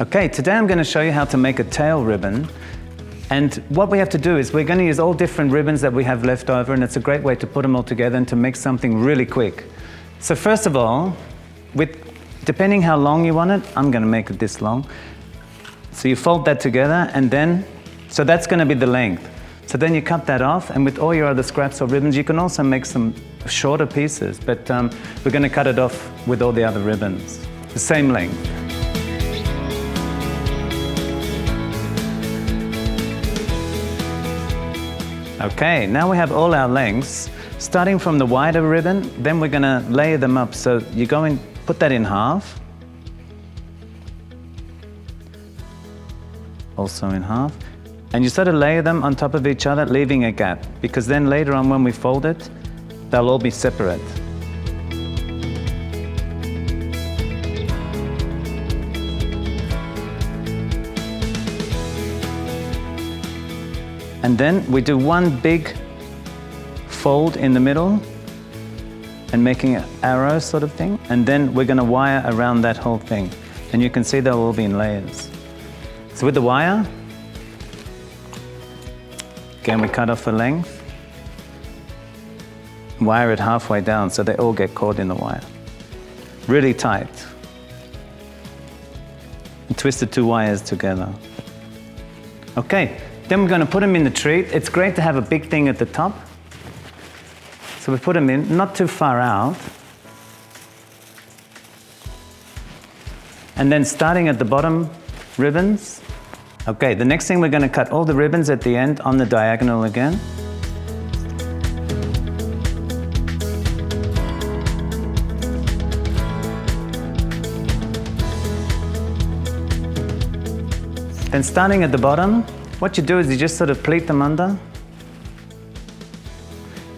Okay, today I'm going to show you how to make a tail ribbon. And what we have to do is we're going to use all different ribbons that we have left over and it's a great way to put them all together and to make something really quick. So first of all, with, depending how long you want it, I'm going to make it this long. So you fold that together and then, so that's going to be the length. So then you cut that off and with all your other scraps or ribbons, you can also make some shorter pieces, but um, we're going to cut it off with all the other ribbons, the same length. Okay, now we have all our lengths. Starting from the wider ribbon, then we're gonna layer them up. So you go and put that in half. Also in half. And you sort of layer them on top of each other, leaving a gap. Because then later on when we fold it, they'll all be separate. And then we do one big fold in the middle and making an arrow sort of thing. And then we're going to wire around that whole thing. And you can see they'll all be in layers. So with the wire, again, we cut off the length, wire it halfway down so they all get caught in the wire. Really tight. And twist the two wires together. Okay, then we're going to put them in the tree. It's great to have a big thing at the top. So we put them in, not too far out. And then starting at the bottom ribbons. Okay, the next thing we're going to cut all the ribbons at the end on the diagonal again. Then starting at the bottom, what you do is you just sort of pleat them under.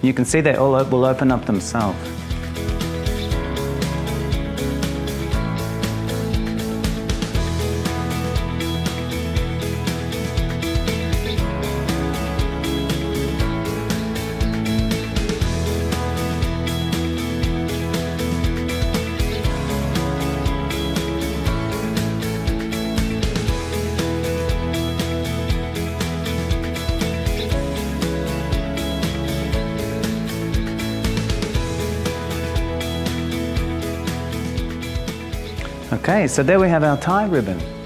You can see they all will open up themselves. Okay, so there we have our tail ribbon.